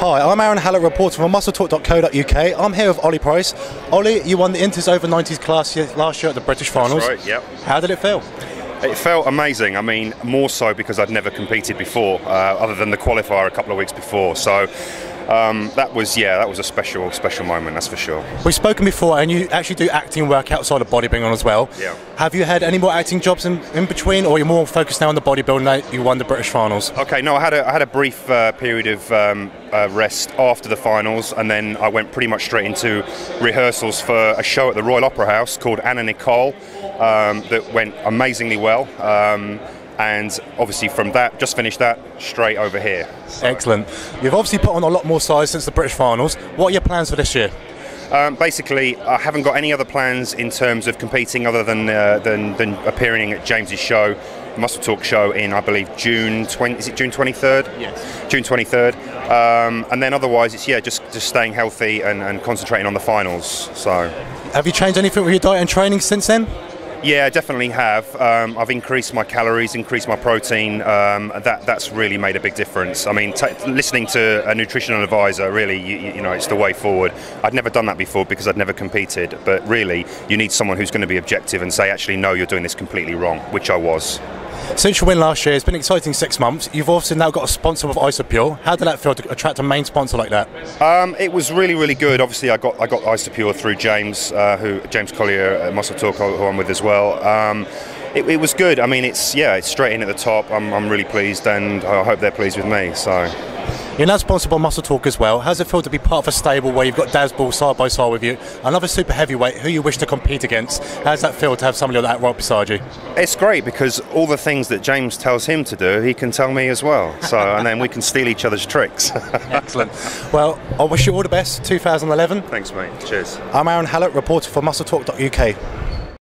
Hi, I'm Aaron Hallett, reporter from MuscleTalk.co.uk. I'm here with Ollie Price. Ollie, you won the Inters over 90s class last year at the British Finals. That's right, yep. How did it feel? It felt amazing. I mean, more so because I'd never competed before, uh, other than the qualifier a couple of weeks before. So um, that was, yeah, that was a special, special moment. That's for sure. We've spoken before, and you actually do acting work outside of bodybuilding as well. Yeah. Have you had any more acting jobs in, in between, or you're more focused now on the bodybuilding? Now you won the British Finals. Okay, no, I had a, I had a brief uh, period of um, uh, rest after the finals, and then I went pretty much straight into rehearsals for a show at the Royal Opera House called Anna Nicole um, that went amazingly well. And obviously from that, just finished that straight over here. So, Excellent. You've obviously put on a lot more size since the British Finals. What are your plans for this year? Um, basically, I haven't got any other plans in terms of competing other than uh, than, than appearing at James's show, Muscle Talk show in I believe June 20. Is it June 23rd? Yes. June 23rd. Um, and then otherwise, it's yeah, just just staying healthy and, and concentrating on the finals. So. Have you changed anything with your diet and training since then? Yeah, I definitely have. Um, I've increased my calories, increased my protein. Um, that that's really made a big difference. I mean, listening to a nutritional advisor really, you, you know, it's the way forward. I'd never done that before because I'd never competed. But really, you need someone who's going to be objective and say, actually, no, you're doing this completely wrong, which I was. Since your win last year, it's been exciting six months. You've also now got a sponsor with Isopure. How did that feel to attract a main sponsor like that? Um, it was really, really good. Obviously, I got I got Isopure through James, uh, who James Collier at Muscle Talk, who I'm with as well. Um, it, it, was good. I mean, it's yeah, it's straight in at the top. I'm, I'm really pleased, and I hope they're pleased with me. So. You're now sponsored by Muscle Talk as well. How's it feel to be part of a stable where you've got Daz Dazball side by side with you, another super heavyweight who you wish to compete against? How's that feel to have somebody like that right beside you? It's great because all the things that James tells him to do, he can tell me as well. So, and then we can steal each other's tricks. Excellent. Well, I wish you all the best. 2011. Thanks, mate. Cheers. I'm Aaron Hallett, reporter for MuscleTalk.uk.